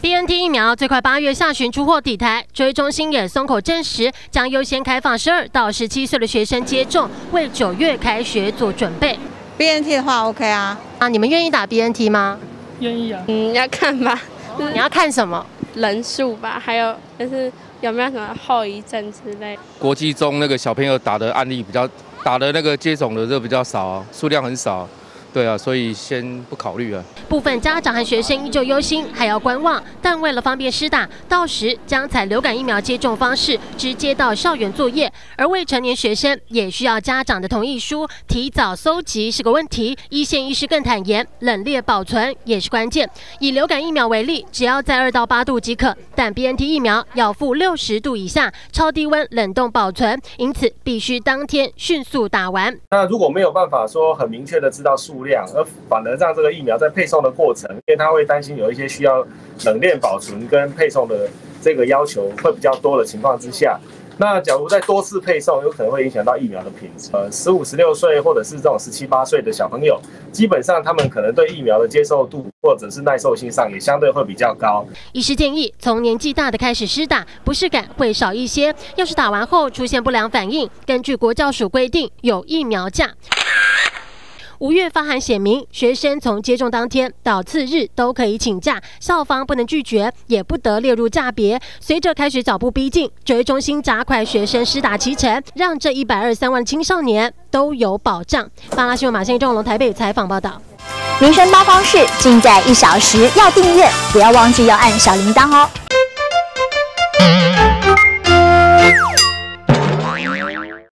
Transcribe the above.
BNT 疫苗最快八月下旬出货抵台，指挥中心也松口证实，将优先开放十二到十七岁的学生接种，为九月开学做准备。BNT 的话 OK 啊，啊，你们愿意打 BNT 吗？愿意啊。嗯，要看吧，你要看什么？人数吧，还有就是有没有什么后遗症之类。国际中那个小朋友打的案例比较，打的那个接种的就比较少，数量很少。对啊，所以先不考虑啊。部分家长和学生依旧忧心，还要观望。但为了方便施打，到时将采流感疫苗接种方式，直接到校园作业。而未成年学生也需要家长的同意书，提早搜集是个问题。一线医师更坦言，冷链保存也是关键。以流感疫苗为例，只要在二到八度即可，但 BNT 疫苗要负六十度以下，超低温冷冻保存，因此必须当天迅速打完。那如果没有办法说很明确的知道数，数量，而反而让这个疫苗在配送的过程，因为他会担心有一些需要冷链保存跟配送的这个要求会比较多的情况之下，那假如在多次配送，有可能会影响到疫苗的品质。呃，十五、十六岁或者是这种十七八岁的小朋友，基本上他们可能对疫苗的接受度或者是耐受性上也相对会比较高。医师建议，从年纪大的开始施打，不适感会少一些。要是打完后出现不良反应，根据国教署规定，有疫苗假。五月发函写明，学生从接种当天到次日都可以请假，校方不能拒绝，也不得列入假别。随着开学脚步逼近，指挥中心加快学生施打期程，让这一百二十三万青少年都有保障。巴拉新闻马先中龙台北采访报道。民生八方式尽在一小时，要订阅，不要忘记要按小铃铛哦。